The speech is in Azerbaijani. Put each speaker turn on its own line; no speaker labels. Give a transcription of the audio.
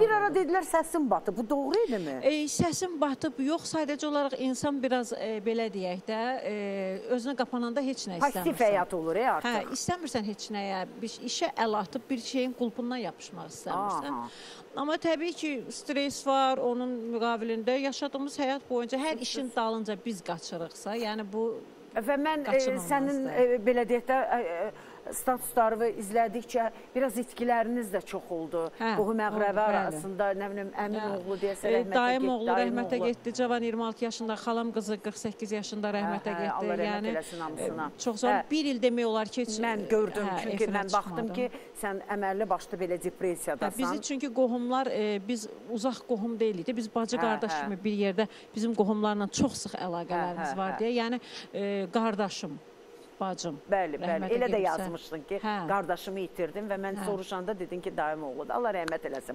Bir ara dedilər səsin batıb. Bu doğru idimi?
E, səsim batıb yox, sadəcə olaraq insan biraz e, belə deyək də, e, özünə qapananda heç nə istəmirsən.
həyat olur e
Hə,
artıq.
istəmirsən heç nəyə, bir işə əl atıb bir şeyin qulpundan yapışmaq istəmirsən.
Aha.
Amma təbii ki, stres var, onun müqabilində yaşadığımız həyat boyunca hər işin dalınca biz qaçırıqsa, yəni bu
Və mən e, sənin e, belə deyək də e, e, statuslarını izlədikcə biraz itkiləriniz də çox oldu.
Hə, oldu, bəli.
arasında, nə bilim, əmin
Hə.
oğlu deyəsə
E,
rəhmətə getdi.
oğlu rəhmətə getdi. Cavan 26 yaşında, xalam qızı 48 yaşında rəhmətə
hə,
getdi.
Allah rəhmət
yəni
eləsin hamısına.
e, çox zor.
Hə.
Bir il demək olar ki,
Mən gördüm
hə,
çünki mən baxdım ki, sən əməlli başlı belə
Hə,
depressiyadasan.
bizi çünki qohumlar e, biz uzaq qohum deyilik də. Biz bacı
Hə,
qardaş
hə.
kimi bir yerdə bizim qohumlarla çox sıx əlaqələrimiz
Hə, hə,
var
hə.
deyə. Yəni qardaşım, bacım.
Bəli, bəli. Elə də yazmışdın ki,
Hə.
qardaşımı itirdim və mən
Hə.
soruşanda dedin ki, dayım oğludur. Allah rəhmət eləsin.